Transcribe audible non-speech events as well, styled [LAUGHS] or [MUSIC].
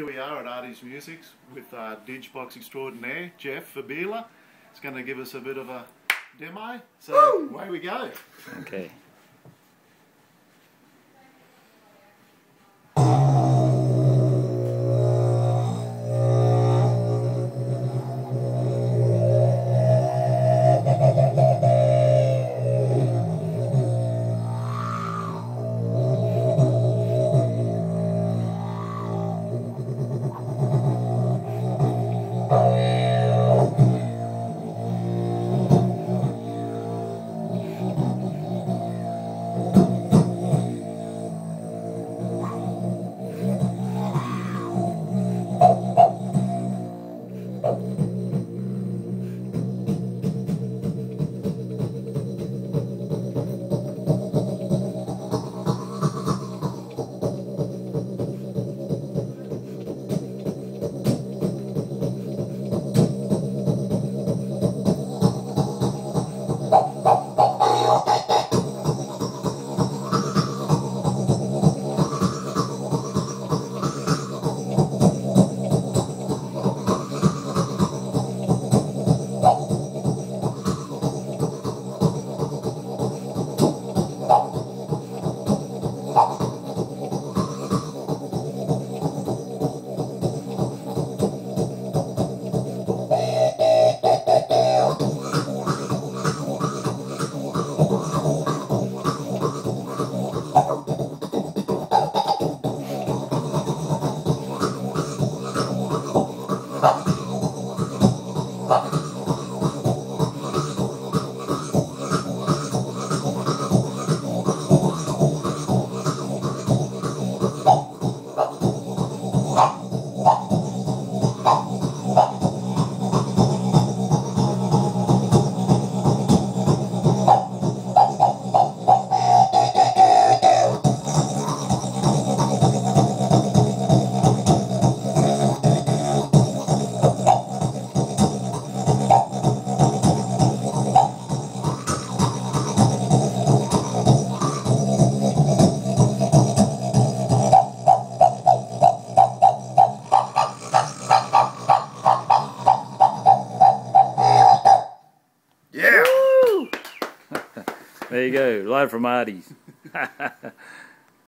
Here we are at Artie's Musics with uh, Didjbox extraordinaire Geoff Fabila. He's going to give us a bit of a demo. So Woo! away we go. Okay. There you go. Live from Artie's. [LAUGHS]